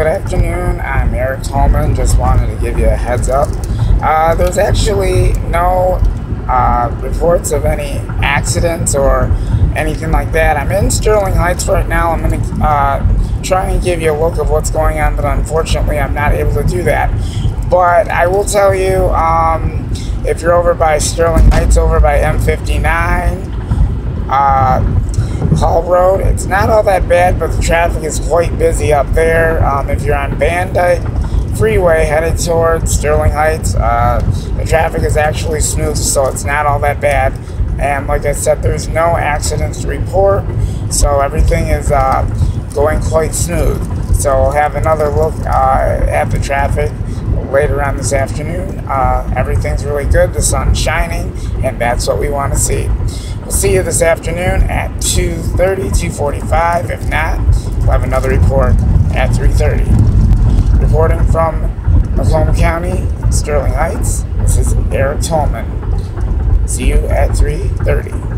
Good afternoon. I'm Eric Tallman. Just wanted to give you a heads up. Uh, there's actually no uh, reports of any accidents or anything like that. I'm in Sterling Heights right now. I'm going to uh, try and give you a look of what's going on, but unfortunately, I'm not able to do that. But I will tell you um, if you're over by Sterling Heights, over by M59, uh, Hall Road. It's not all that bad, but the traffic is quite busy up there. Um, if you're on Dyke Freeway headed towards Sterling Heights, uh, the traffic is actually smooth, so it's not all that bad. And like I said, there's no accidents to report, so everything is uh, going quite smooth. So we'll have another look uh, at the traffic later on this afternoon. Uh, everything's really good, the sun's shining, and that's what we want to see. See you this afternoon at 2.30, 2.45. If not, we'll have another report at 3.30. Reporting from Macomb County, Sterling Heights, this is Eric Tallman. See you at 3.30.